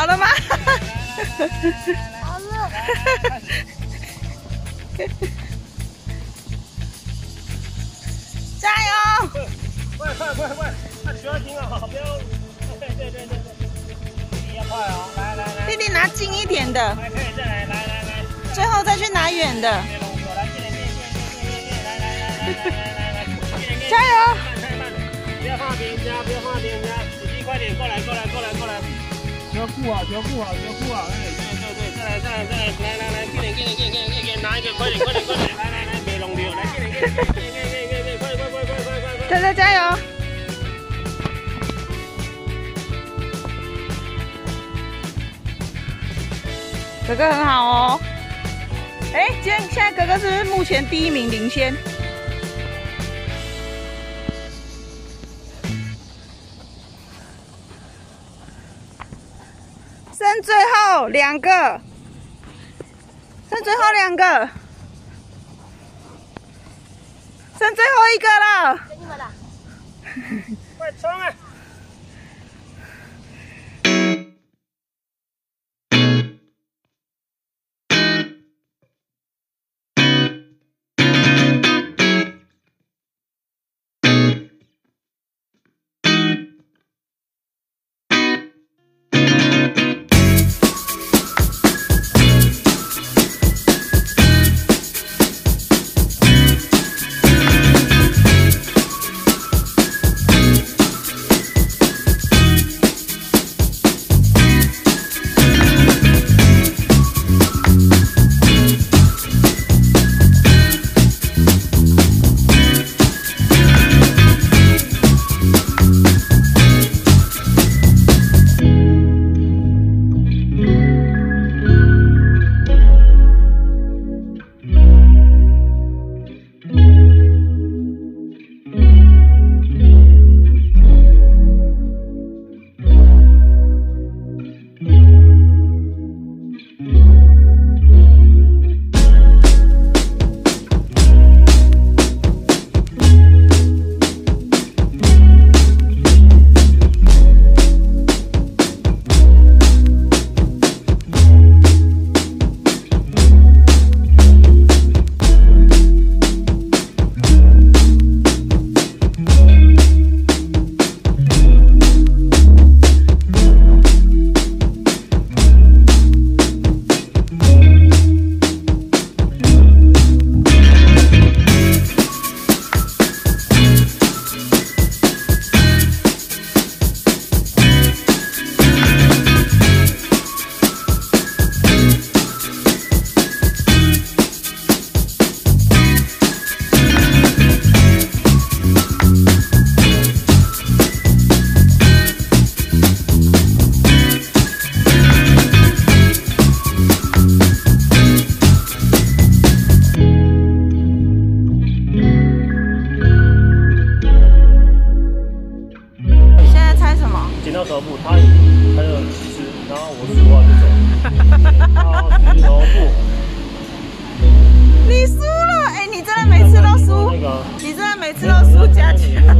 好了吗？好了，加油！快快快快，看需要停啊，不要，对对对对对，你要快啊，来来来，弟弟拿近一点的，还可以再来来来来。最后再去拿远的。加油！别人家，不要放别人家，仔细快点，过来，过来，过来，过来，球护好，球护好，球护好，哎，对对对，再来，再来，再来，来来来，进来，进来，进来，进来，进来，拿一个，快点，快点，快点，来来来，别弄丢，来进来，进来，进来，进来，进来，快快快快快快快！大家加油！哥哥很好哦。哎，今现在哥哥是是目前第一名领先？剩最后两个，剩最后两个，剩最后一个了。给你们了。快冲啊！yeah.